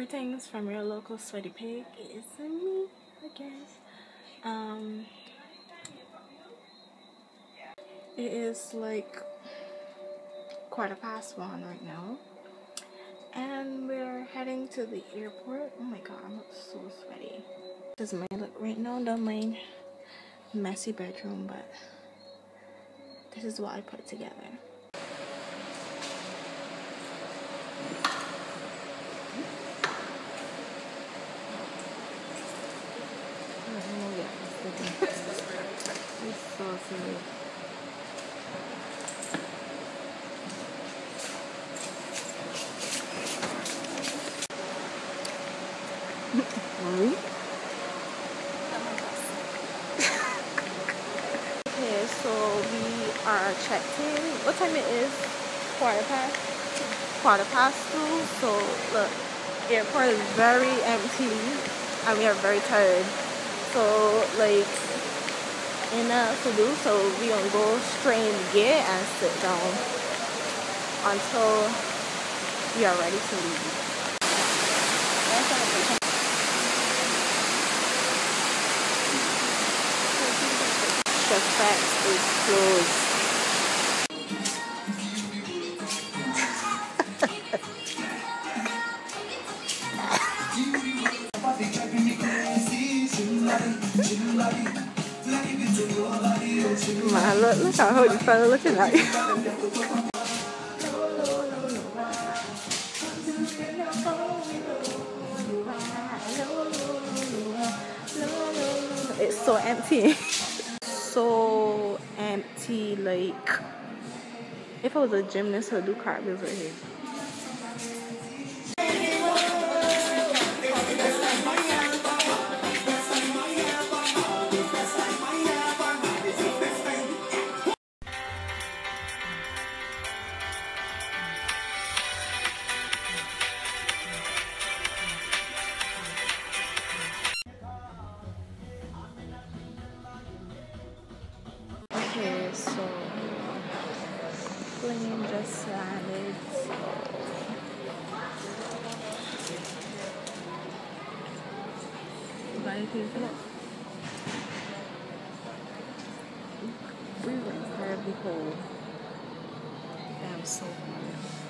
Greetings from your local sweaty pig. It's me again. Um, it is like quarter past one right now, and we're heading to the airport. Oh my god, I'm so sweaty. This is my look right now, the main messy bedroom, but this is what I put together. Marie? okay, so we are checking. What time it is? Quarter past? Quarter past two. So look, airport is very empty and we are very tired. So like enough to do so we gonna go straight in the gate and sit down until we are ready to leave. Chef Facts is closed. You fella looking at. It's so empty. so empty, like if I was a gymnast, I'd do cartwheels right here. Cold. I'm so cold.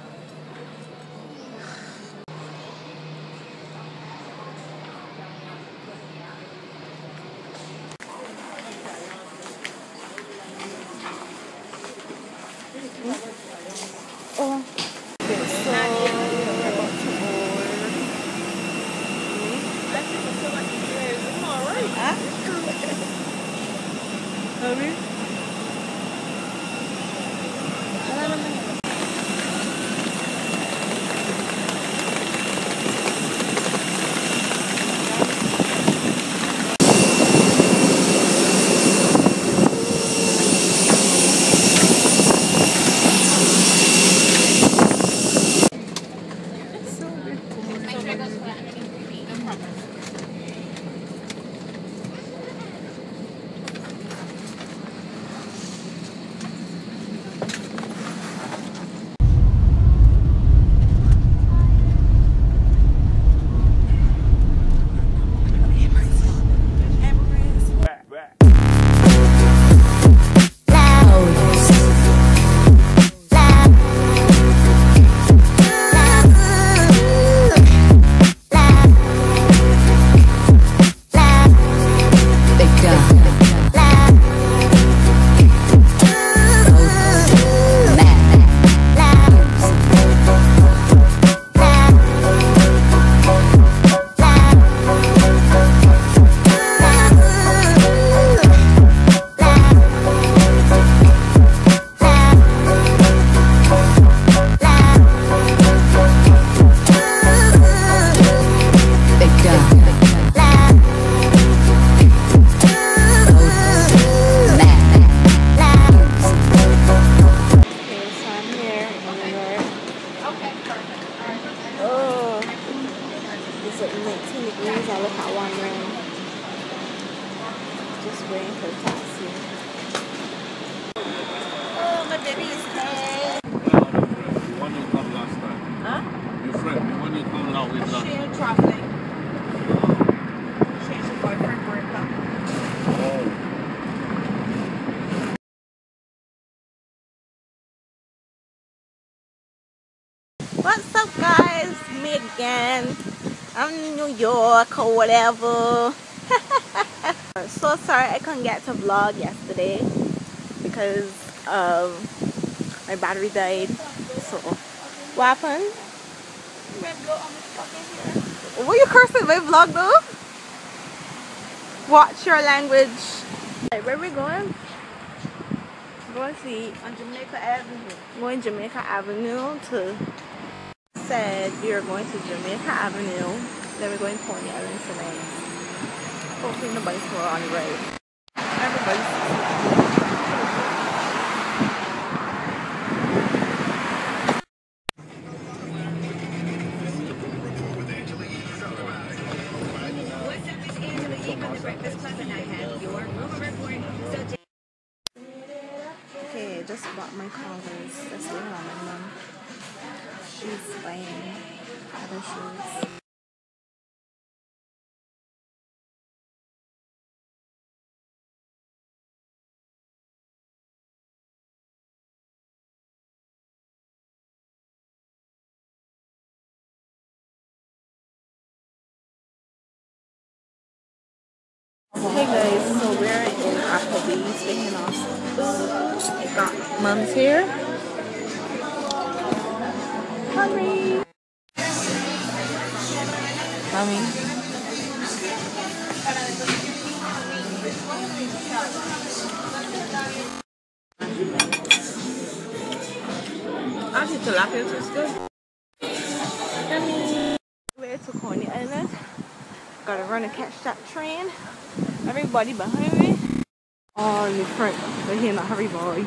New York or whatever. so sorry I couldn't get to vlog yesterday because um, my battery died. So what happened? What you cursing my vlog though? Watch your language. Hey, where we going? Going to see on Jamaica Avenue. Going Jamaica Avenue to said we are going to Jamaica Avenue. Then we're going Coney Island tonight. Hopefully nobody's more on the road. Everybody's Okay, just bought my Converse. That's one my mom. She's buying other shoes. Mom's here. Mommy. Mommy. Actually, tilapia tastes good. Yummy. We're to Coney Island. Gotta run and catch that train. Everybody behind me. Oh, in the front. But he not everybody.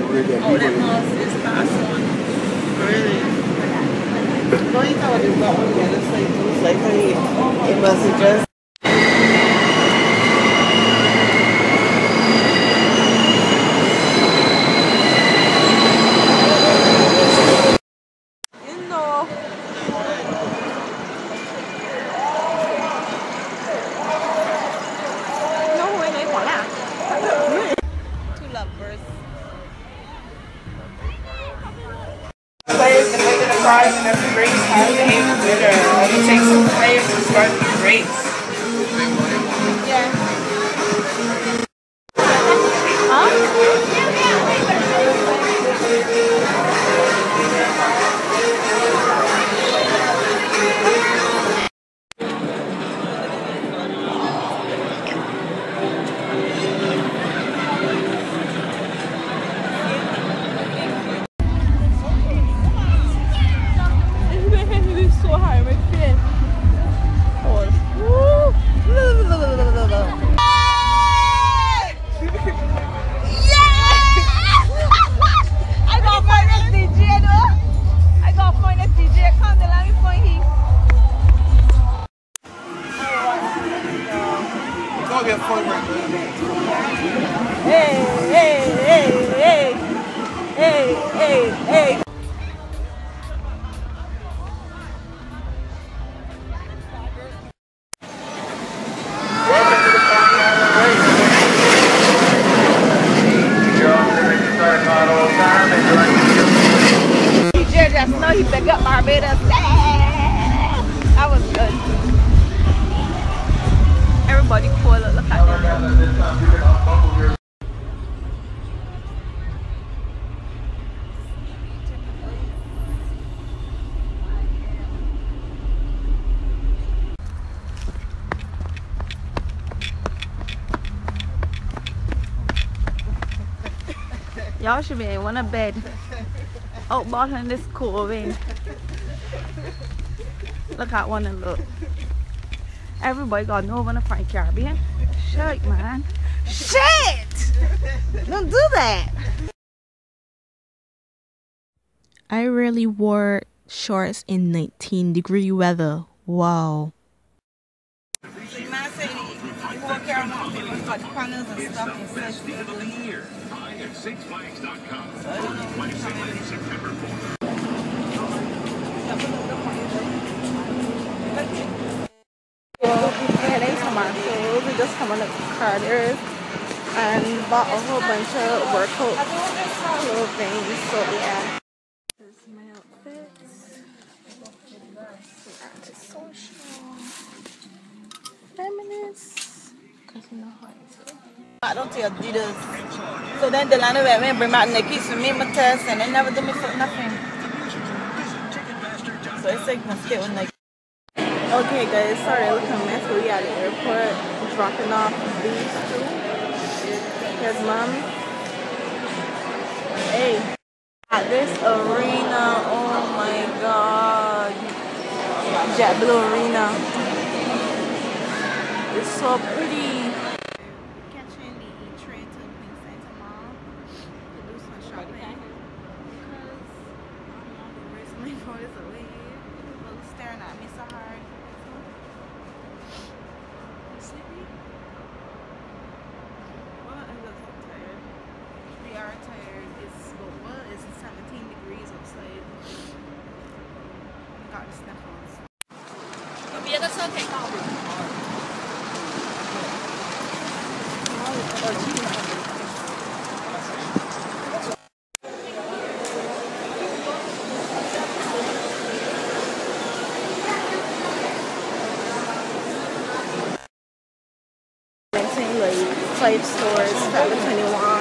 Oh, that must is past one. Really? No, you thought it was not one. It's like, it's like, it must have just. that snow, he picked up Barbados. Yeah! That was good. Everybody cool. Look at them. Y'all should be in one of bed. Oh, Out bottom this cool wind. Look at one and look. Everybody got no one to Frank Caribbean. Shit, man. Shit! Don't do that. I rarely wore shorts in 19 degree weather. Wow. With got panels and stuff and such to believe. So. We just come on the Carter's and bought a whole bunch of workout clothing. So yeah. This is my outfits. Antisocial. Feminist. Cause you know how I don't tell Adidas. So then the line of it, bring out Nikes for me, my test, and they never do me for nothing. So it's like my skit with Nike. Okay guys, sorry look a mess. We at the airport dropping off these two. Here's mom. Hey. At this arena, oh my god. JetBlue Arena It's so pretty. Catching the train to Queensland tomorrow to do some shopping. Because I don't know, the rest of my phone is away. People staring at me so hard. You sleepy? Well, I look so tired. We are tired. It's well, well, it's 17 degrees outside. Got the sniffles. 有别的车可以到 吗？Renting like five stores, Forever 21. We're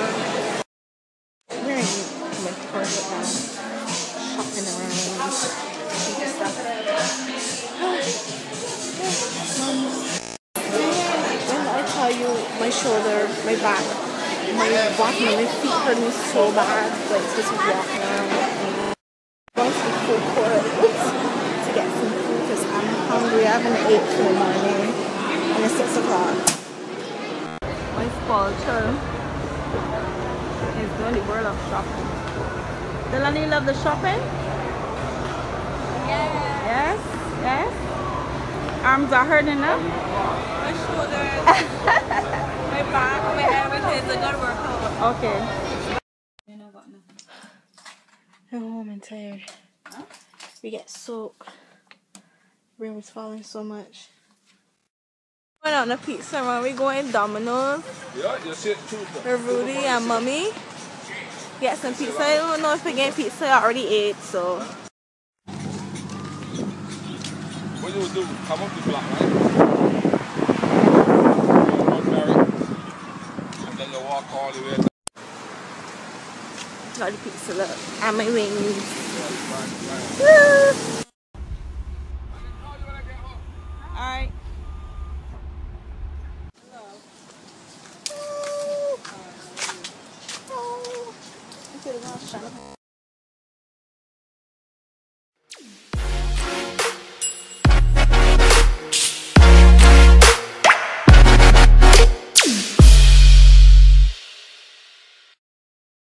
hurt me so bad, like just walking around. Going to the food court oops, to get some food because I'm hungry. I haven't ate in the morning and it's 6 o'clock. My child is doing the world of shopping. Delaney love the shopping? Yes. Yes? Arms are hurting now? My shoulders, my back, my everything is a good workout. Okay. I'm home and tired. We get soaked. Rain was falling so much. Going on a pizza run. We going Domino's. Yeah, you sit too. with Rudy and Mummy. Get some pizza. I don't know if we get pizza. I already ate, so. What you do? Come up the block, right? And then you walk all the way to Got the pizza look. And my wings. Alright.